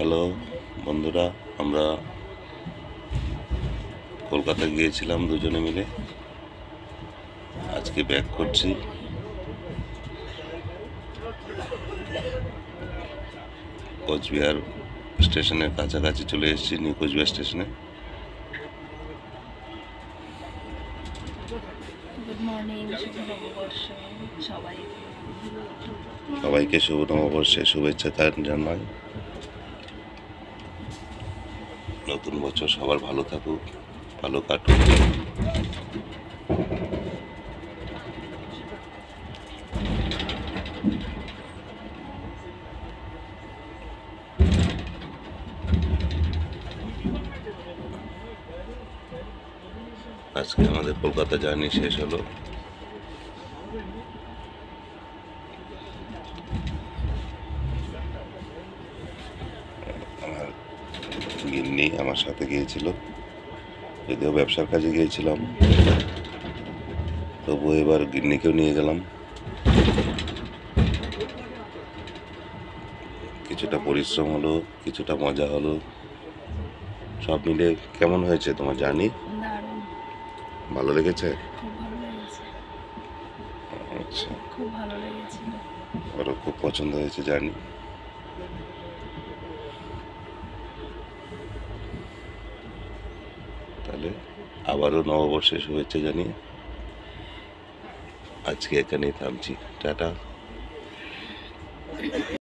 Hello বন্ধুরা আমরা কলকাতা গিয়েছিলাম দুজনে মিলে। আজকে ব্যাক করছি। কোচবিহার স্টেশনের কাছাকাছি চলে এসেছি নিউ কোচবিহার স্টেশনে। সবাইকে। শুভ নববর্ষে শুভেচ্ছা জানাই। নতুন বছর সবার ভালো থাকুক ভালো কাটুক। আজকে আমাদের কলকাতা জার্নি শেষ হলো আমার গিন্নি আমার সাথে গিয়েছিল। যদিও ব্যবসার কাজে গিয়েছিলাম তবু এবার গিন্নিকেও নিয়ে গেলাম। কিছুটা পরিশ্রম হলো কিছুটা মজা হলো। সব মিলে কেমন হয়েছে তোমার জানি ভালো লেগেছে? আচ্ছা। খুব ভালো ওরও খুব পছন্দ হয়েছে জানি তাহলে আবারও নববর্ষের শুভেচ্ছা জানিয়ে আজকে এখানেই থামছি। টাটা।